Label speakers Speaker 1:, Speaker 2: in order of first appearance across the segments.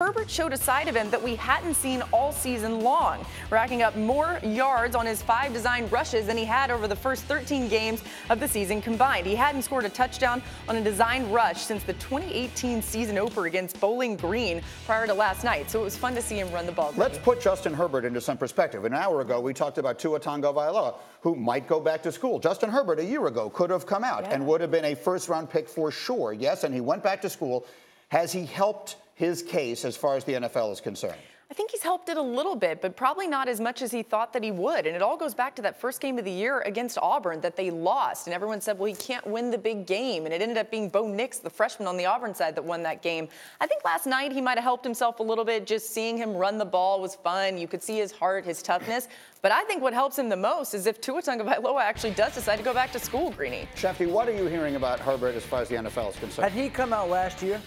Speaker 1: Herbert showed a side of him that we hadn't seen all season long, racking up more yards on his five designed rushes than he had over the first 13 games of the season combined. He hadn't scored a touchdown on a designed rush since the 2018 season opener against Bowling Green prior to last night, so it was fun to see him run the ball.
Speaker 2: Let's put Justin Herbert into some perspective. An hour ago, we talked about Tua Tagovailoa, who might go back to school. Justin Herbert, a year ago, could have come out yeah. and would have been a first-round pick for sure. Yes, and he went back to school. Has he helped his case as far as the NFL is concerned?
Speaker 1: I think he's helped it a little bit, but probably not as much as he thought that he would. And it all goes back to that first game of the year against Auburn that they lost. And everyone said, well, he can't win the big game. And it ended up being Bo Nix, the freshman on the Auburn side, that won that game. I think last night he might have helped himself a little bit. Just seeing him run the ball was fun. You could see his heart, his toughness. But I think what helps him the most is if Tua Tagovailoa actually does decide to go back to school, Greeny.
Speaker 2: Shefty, what are you hearing about Herbert as far as the NFL is concerned?
Speaker 3: Had he come out last year,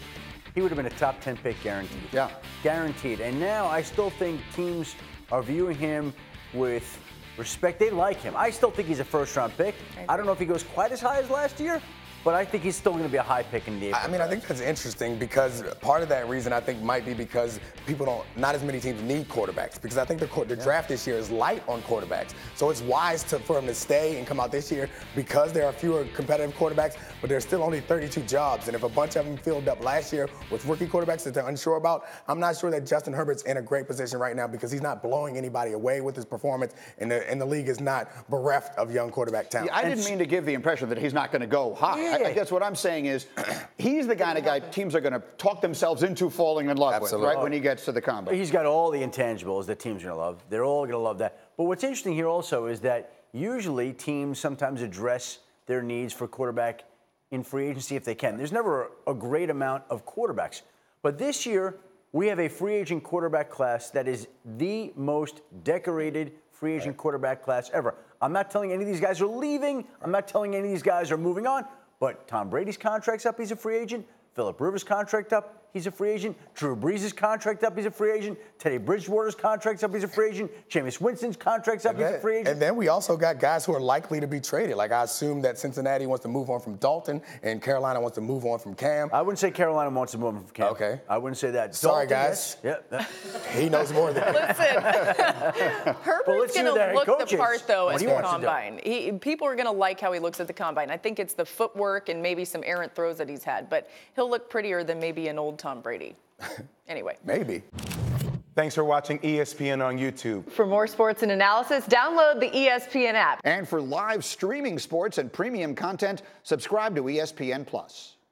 Speaker 3: he would have been a top 10 pick guaranteed.
Speaker 2: Yeah.
Speaker 3: Guaranteed. And now I still think teams are viewing him with respect. They like him. I still think he's a first round pick. I, I don't know if he goes quite as high as last year, but I think he's still going to be a high pick in the.
Speaker 4: I mean, I think that's interesting because part of that reason I think might be because people don't, not as many teams need quarterbacks because I think the, the yeah. draft this year is light on quarterbacks. So it's wise to, for him to stay and come out this year because there are fewer competitive quarterbacks, but there's still only 32 jobs. And if a bunch of them filled up last year with rookie quarterbacks that they're unsure about, I'm not sure that Justin Herbert's in a great position right now because he's not blowing anybody away with his performance, and the, and the league is not bereft of young quarterback talent.
Speaker 2: Yeah, I didn't mean to give the impression that he's not going to go high. Yeah. I, I, guess what I'm saying is he's the kind of guy teams are going to talk themselves into falling in love Absolutely. with, right, when he gets to the combine.
Speaker 3: He's got all the intangibles that teams are going to love. They're all going to love that. But what's interesting here also is that usually teams sometimes address their needs for quarterback in free agency if they can. There's never a great amount of quarterbacks. But this year, we have a free agent quarterback class that is the most decorated free agent quarterback class ever. I'm not telling any of these guys are leaving. I'm not telling any of these guys are moving on. But Tom Brady's contract's up, he's a free agent. Philip Rivers' contract up, he's a free agent. Drew Brees' contract up, he's a free agent. Teddy Bridgewater's contract's up, he's a free agent. Jameis Winston's contract's up,
Speaker 4: then,
Speaker 3: he's a free agent.
Speaker 4: And then we also got guys who are likely to be traded. Like I assume that Cincinnati wants to move on from Dalton and Carolina wants to move on from Cam.
Speaker 3: I wouldn't say Carolina wants to move on from Cam.
Speaker 4: Okay.
Speaker 3: I wouldn't say that.
Speaker 4: Sorry, Dalton, guys.
Speaker 3: Yes. Yeah.
Speaker 4: he knows more than
Speaker 1: Listen, Herbert's going to look coaches. the part, though, at the combine. He, people are going to like how he looks at the combine. I think it's the footwork and maybe some errant throws that he's had, but he'll look prettier than maybe an old Tom Brady. Anyway.
Speaker 4: Maybe.
Speaker 5: Thanks for watching ESPN on YouTube.
Speaker 1: For more sports and analysis, download the ESPN app.
Speaker 2: And for live streaming sports and premium content, subscribe to ESPN Plus.